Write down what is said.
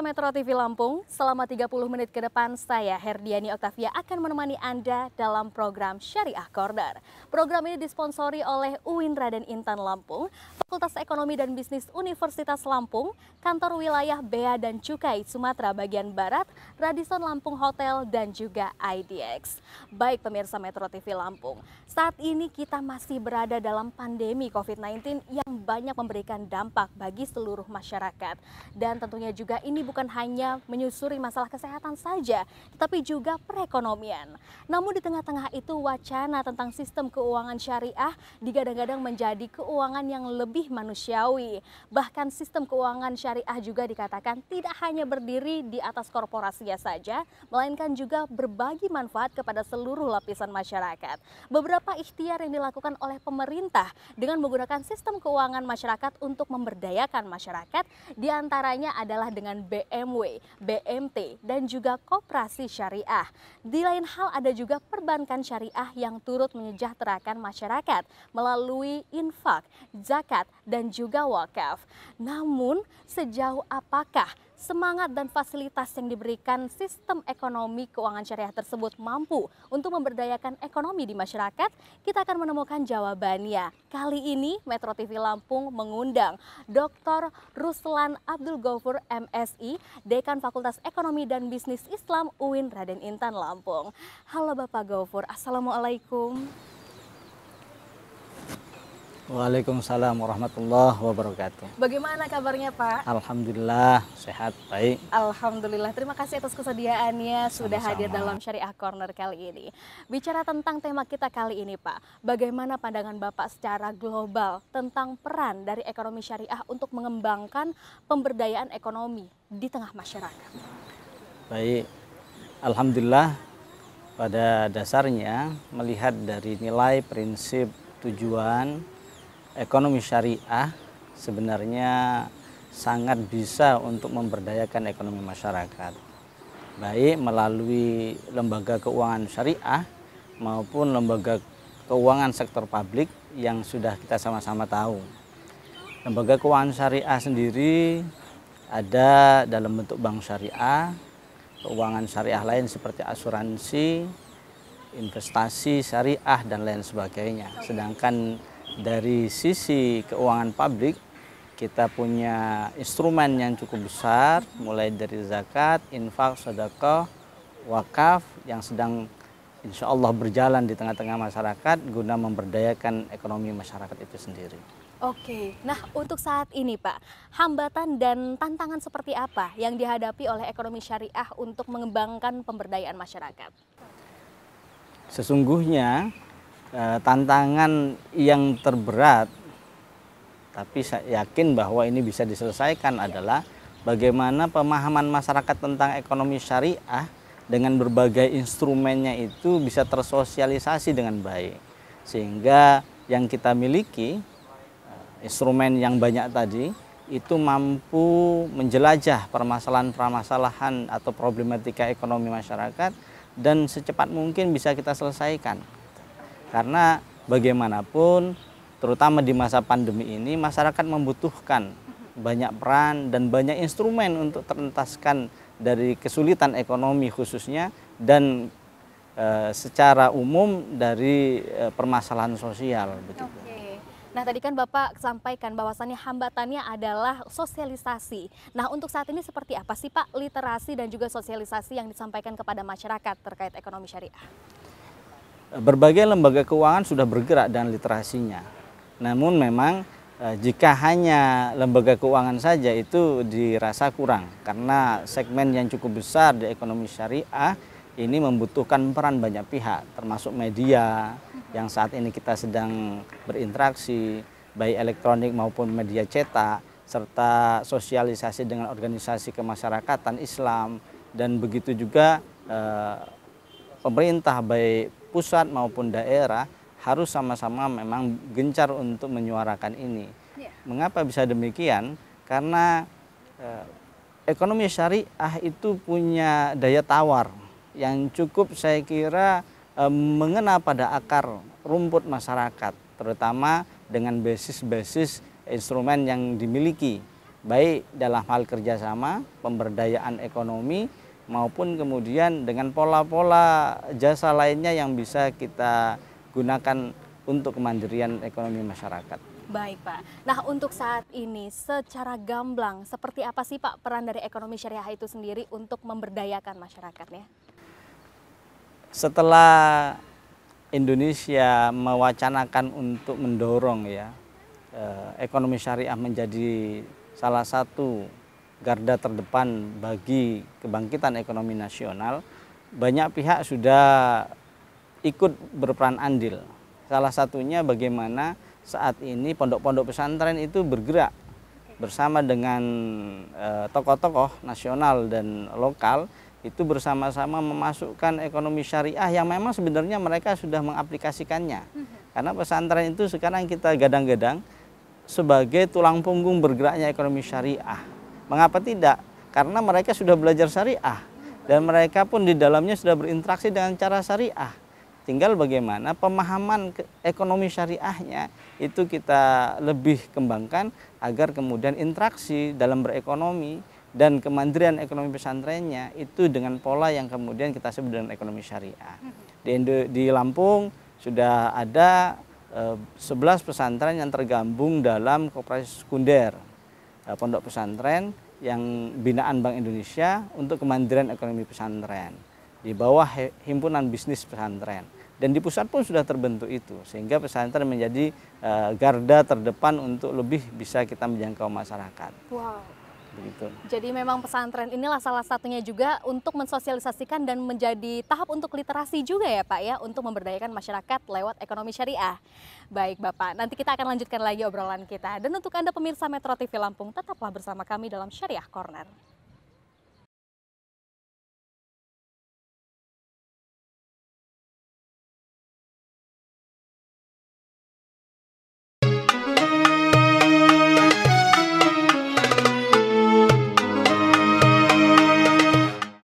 Metro TV Lampung, selama 30 menit ke depan saya Herdiani Oktavia akan menemani Anda dalam program Syariah Corner. Program ini disponsori oleh UIN Raden Intan Lampung, Fakultas Ekonomi dan Bisnis Universitas Lampung, Kantor Wilayah Bea dan Cukai Sumatera bagian Barat, Radisson Lampung Hotel, dan juga IDX. Baik pemirsa Metro TV Lampung, saat ini kita masih berada dalam pandemi COVID-19 yang banyak memberikan dampak bagi seluruh masyarakat. Dan tentunya juga ini bukan hanya menyusuri masalah kesehatan saja, tetapi juga perekonomian. Namun di tengah-tengah itu wacana tentang sistem keuangan syariah digadang-gadang menjadi keuangan yang lebih manusiawi. Bahkan sistem keuangan syariah juga dikatakan tidak hanya berdiri di atas korporasinya saja, melainkan juga berbagi manfaat kepada seluruh lapisan masyarakat. Beberapa ikhtiar yang dilakukan oleh pemerintah dengan menggunakan sistem keuangan masyarakat untuk memberdayakan masyarakat di antaranya adalah dengan BMW, BMT, dan juga koperasi syariah. Di lain hal ada juga perbankan syariah yang turut menyejahterakan masyarakat melalui infak, zakat, dan juga wakaf. Namun sejauh apakah semangat dan fasilitas yang diberikan sistem ekonomi keuangan syariah tersebut mampu untuk memberdayakan ekonomi di masyarakat? Kita akan menemukan jawabannya. Kali ini Metro TV Lampung mengundang Dr. Ruslan Abdul Gofur MSI, Dekan Fakultas Ekonomi dan Bisnis Islam UIN Raden Intan Lampung. Halo Bapak Gofur, Assalamualaikum. Waalaikumsalam warahmatullahi wabarakatuh. Bagaimana kabarnya Pak? Alhamdulillah sehat baik. Alhamdulillah. Terima kasih atas kesediaannya sudah Sama-sama. hadir dalam Syariah Corner kali ini. Bicara tentang tema kita kali ini Pak, bagaimana pandangan Bapak secara global tentang peran dari ekonomi syariah untuk mengembangkan pemberdayaan ekonomi di tengah masyarakat? Baik. Alhamdulillah pada dasarnya melihat dari nilai prinsip tujuan ekonomi syariah sebenarnya sangat bisa untuk memberdayakan ekonomi masyarakat. Baik melalui lembaga keuangan syariah maupun lembaga keuangan sektor publik yang sudah kita sama-sama tahu. Lembaga keuangan syariah sendiri ada dalam bentuk bank syariah, keuangan syariah lain seperti asuransi, investasi syariah dan lain sebagainya. Sedangkan dari sisi keuangan publik kita punya instrumen yang cukup besar mulai dari zakat, infak, sedekah, wakaf yang sedang insya Allah berjalan di tengah-tengah masyarakat guna memberdayakan ekonomi masyarakat itu sendiri. Oke, nah untuk saat ini Pak, hambatan dan tantangan seperti apa yang dihadapi oleh ekonomi syariah untuk mengembangkan pemberdayaan masyarakat? Sesungguhnya tantangan yang terberat tapi saya yakin bahwa ini bisa diselesaikan adalah bagaimana pemahaman masyarakat tentang ekonomi syariah dengan berbagai instrumennya itu bisa tersosialisasi dengan baik. Sehingga yang kita miliki eh, instrumen yang banyak tadi itu mampu menjelajah permasalahan-permasalahan atau problematika ekonomi masyarakat dan secepat mungkin bisa kita selesaikan karena bagaimanapun terutama di masa pandemi ini masyarakat membutuhkan banyak peran dan banyak instrumen untuk terentaskan dari kesulitan ekonomi khususnya dan e, secara umum dari e, permasalahan sosial begitu. Nah tadi kan Bapak sampaikan bahwasannya hambatannya adalah sosialisasi. Nah untuk saat ini seperti apa sih Pak literasi dan juga sosialisasi yang disampaikan kepada masyarakat terkait ekonomi syariah? Berbagai lembaga keuangan sudah bergerak dan literasinya. Namun memang eh, jika hanya lembaga keuangan saja itu dirasa kurang karena segmen yang cukup besar di ekonomi syariah ini membutuhkan peran banyak pihak termasuk media yang saat ini kita sedang berinteraksi baik elektronik maupun media cetak serta sosialisasi dengan organisasi kemasyarakatan Islam dan begitu juga eh, pemerintah baik pusat maupun daerah harus sama-sama memang gencar untuk menyuarakan ini. Iya. Mengapa bisa demikian? Karena eh, ekonomi syariah itu punya daya tawar yang cukup saya kira eh, mengena pada akar rumput masyarakat, terutama dengan basis-basis instrumen yang dimiliki baik dalam hal kerjasama, pemberdayaan ekonomi, maupun kemudian dengan pola-pola jasa lainnya yang bisa kita gunakan untuk kemandirian ekonomi masyarakat. Baik Pak. Nah untuk saat ini secara gamblang seperti apa sih Pak peran dari ekonomi syariah itu sendiri untuk memberdayakan masyarakatnya? Setelah Indonesia mewacanakan untuk mendorong ya eh, ekonomi syariah menjadi salah satu garda terdepan bagi kebangkitan ekonomi nasional, banyak pihak sudah ikut berperan andil. Salah satunya bagaimana saat ini pondok-pondok pesantren itu bergerak bersama dengan eh, tokoh-tokoh nasional dan lokal itu bersama-sama memasukkan ekonomi syariah yang memang sebenarnya mereka sudah mengaplikasikannya. Karena pesantren itu sekarang kita gadang-gadang sebagai tulang punggung bergeraknya ekonomi syariah. Mengapa tidak? Karena mereka sudah belajar syariah dan mereka pun di dalamnya sudah berinteraksi dengan cara syariah. Tinggal bagaimana pemahaman ekonomi syariahnya itu kita lebih kembangkan agar kemudian interaksi dalam berekonomi dan kemandirian ekonomi pesantrennya itu dengan pola yang kemudian kita sebut dengan ekonomi syariah. Di, di Lampung sudah ada eh, 11 pesantren yang tergabung dalam kooperasi sekunder eh, pondok pesantren yang binaan Bank Indonesia untuk kemandirian ekonomi pesantren di bawah himpunan bisnis pesantren dan di pusat pun sudah terbentuk itu sehingga pesantren menjadi uh, garda terdepan untuk lebih bisa kita menjangkau masyarakat. Wow. Begitu. Jadi memang pesantren inilah salah satunya juga untuk mensosialisasikan dan menjadi tahap untuk literasi juga ya Pak ya untuk memberdayakan masyarakat lewat ekonomi syariah. Baik Bapak, nanti kita akan lanjutkan lagi obrolan kita. Dan untuk Anda pemirsa Metro TV Lampung, tetaplah bersama kami dalam Syariah Corner.